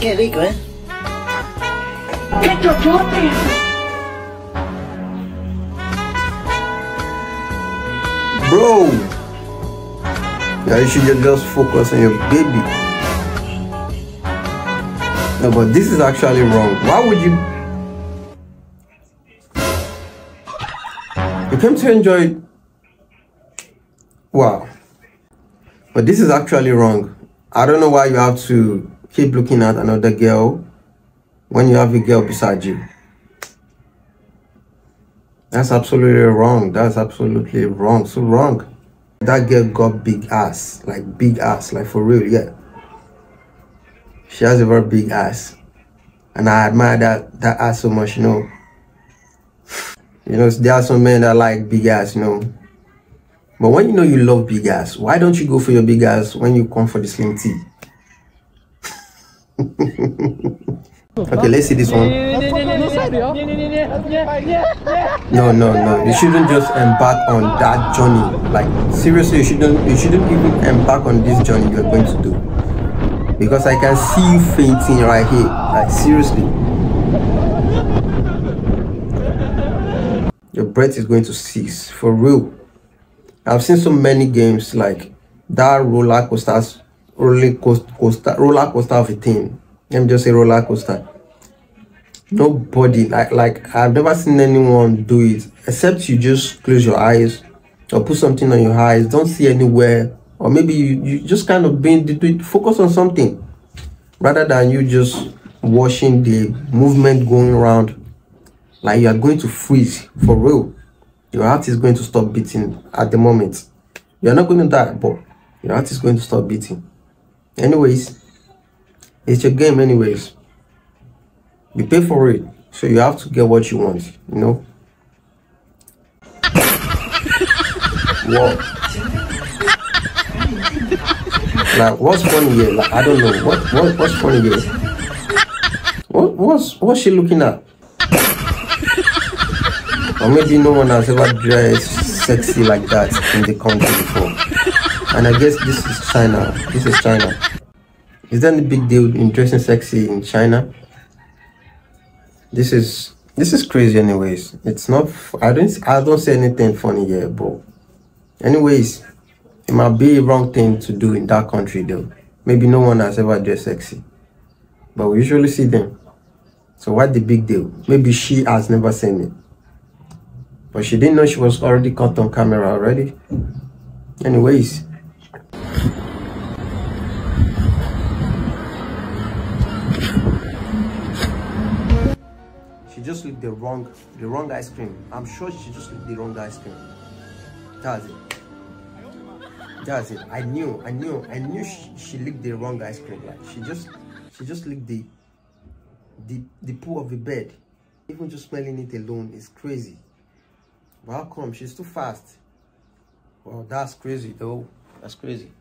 Qué rico, ¿eh? ¡Qué chochote! Bro! Yeah, you should just focus on your baby. No, but this is actually wrong. Why would you? You came to enjoy. Wow. But this is actually wrong. I don't know why you have to keep looking at another girl when you have a girl beside you. That's absolutely wrong. That's absolutely wrong. So wrong. That girl got big ass. Like big ass. Like for real, yeah. She has a very big ass. And I admire that that ass so much, you know. You know, there are some men that like big ass, you know. But when you know you love big ass, why don't you go for your big ass when you come for the slim T? okay, let's see this one. No, no, no. You shouldn't just embark on that journey. Like seriously, you shouldn't. You shouldn't even embark on this journey you're going to do. Because I can see you fainting right here. Like seriously. Your breath is going to cease for real. I've seen so many games like that roller coasters, roller coaster, roller coaster of a thing. Let me just say roller coaster. Nobody like like I've never seen anyone do it except you just close your eyes or put something on your eyes. Don't see anywhere, or maybe you, you just kind of being focus on something rather than you just watching the movement going around like you are going to freeze for real your heart is going to stop beating at the moment you're not going to die but your heart is going to stop beating anyways it's your game anyways. You pay for it so you have to get what you want you know? What? Like what's funny here? Like i don't know. What, what what's funny here? What what's what's she looking at? Or maybe no one has ever dressed sexy like that in the country before. And I guess this is China. This is China. Is there any big deal in dressing sexy in China? This is this is crazy anyways. It's not I don't I don't say anything funny here, but anyways, it might be a wrong thing to do in that country though. Maybe no one has ever dressed sexy. But we usually see them. So what the big deal? Maybe she has never seen it. But she didn't know she was already caught on camera already. Anyways. She just licked the wrong the wrong ice cream. I'm sure she just licked the wrong ice cream. That's it. That's it. I knew, I knew, I knew she, she licked the wrong ice cream. Like she just she just licked the the the poo of the bed. Even just smelling it alone is crazy. But how come? She's too fast. Well, that's crazy though. That's crazy.